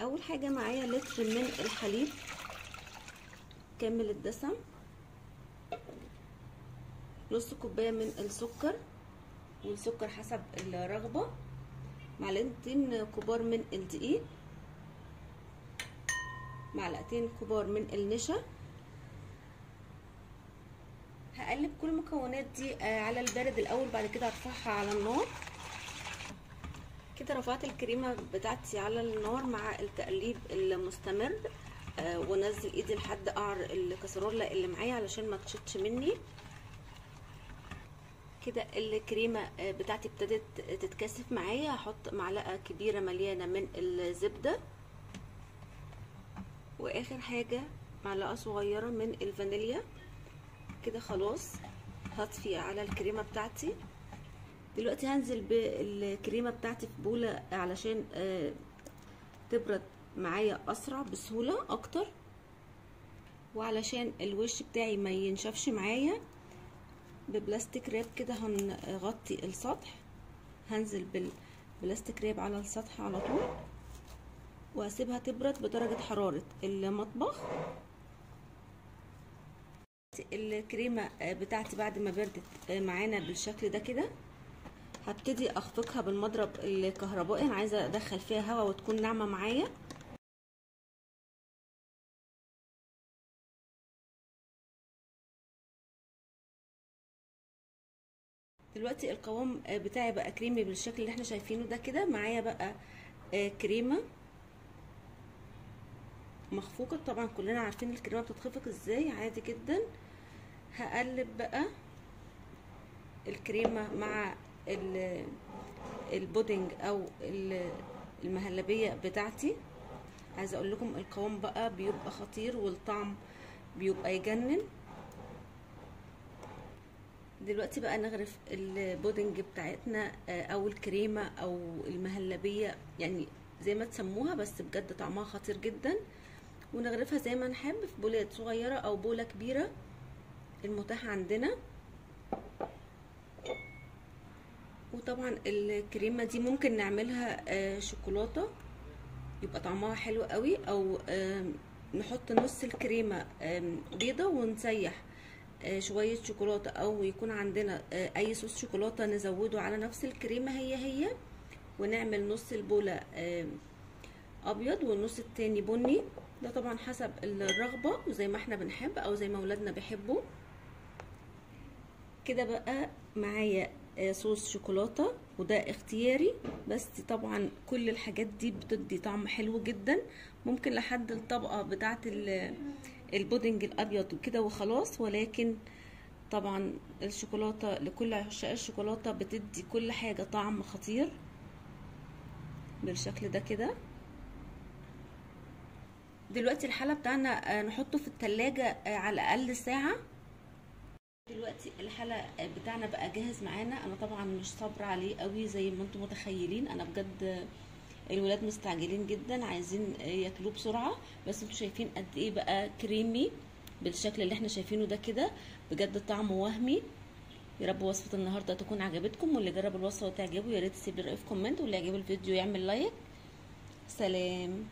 أول حاجة معايا لتر من الحليب. كامل الدسم. نص كوباية من السكر والسكر حسب الرغبة. معلقتين كبار من الدقيق. معلقتين كبار من النشا. هقلب كل المكونات دي على البارد الأول بعد كده ارفعها على النار. كده رفعت الكريمة بتاعتي على النار مع التقليب المستمر آه ونزل ايدي لحد قعر الكسرولة اللي معايا علشان ما تشتش مني. كده الكريمة بتاعتي ابتدت تتكثف معايا. هحط معلقة كبيرة مليانة من الزبدة. وآخر حاجة معلقة صغيرة من الفانيليا. كده خلاص هطفي على الكريمة بتاعتي. دلوقتي هنزل بالكريمة بتاعتي في بولة علشان آه تبرد معايا أسرع بسهولة أكتر. وعلشان الوش بتاعي ما ينشفش معايا ببلاستيك راب كده هنغطي السطح. هنزل بالبلاستيك راب على السطح على طول. وهسيبها تبرد بدرجة حرارة المطبخ. الكريمة بتاعتي بعد ما بردت معانا بالشكل ده كده. هبتدي أخفقها بالمضرب الكهربائي. أنا عايزة أدخل فيها هواء وتكون ناعمة معايا. دلوقتي القوام بتاعي بقى كريمي بالشكل اللي إحنا شايفينه ده كده. معايا بقى كريمة مخفوقة. طبعا كلنا عارفين الكريمة بتتخفق إزاي. عادي جدا. هقلب بقى الكريمة مع البودنج أو المهلبية بتاعتي. عايزة أقول لكم القوام بقى بيبقى خطير والطعم بيبقى يجنن. دلوقتي بقى نغرف البودنج بتاعتنا أو الكريمة أو المهلبية. يعني زي ما تسموها بس بجد طعمها خطير جدا. ونغرفها زي ما نحب في بولات صغيرة أو بولة كبيرة المتاح عندنا. وطبعا الكريمة دي ممكن نعملها شوكولاتة. يبقى طعمها حلو قوي. أو نحط نص الكريمة بيضة ونسيح شوية شوكولاتة. أو يكون عندنا أي صوص شوكولاتة نزوده على نفس الكريمة هي هي ونعمل نص البولة أبيض والنص التاني بني. ده طبعا حسب الرغبة وزي ما إحنا بنحب أو زي ما اولادنا بيحبوا. كده بقى معايا صوص شوكولاتة وده اختياري. بس طبعا كل الحاجات دي بتدي طعم حلو جدا. ممكن لحد الطبقة بتاعه البودنج الأبيض وكده وخلاص. ولكن طبعا الشوكولاتة لكل عشاق الشوكولاتة بتدي كل حاجة طعم خطير بالشكل ده كده. دلوقتي الحلة بتاعنا نحطه في التلاجة على الأقل ساعة. دلوقتي الحلة بتاعنا بقى جاهز معانا. أنا طبعا مش صابرة عليه قوي زي ما أنتم متخيلين. أنا بجد الولاد مستعجلين جدا عايزين ياكلوه بسرعة. بس أنتوا شايفين قد إيه بقى كريمي بالشكل اللي إحنا شايفينه ده كده. بجد طعمه وهمي. يا رب وصفة النهاردة تكون عجبتكم. واللي جرب الوصفة وتعجبه يا ريت تسيب لي رأي في comment. واللي عجبه الفيديو يعمل like. سلام.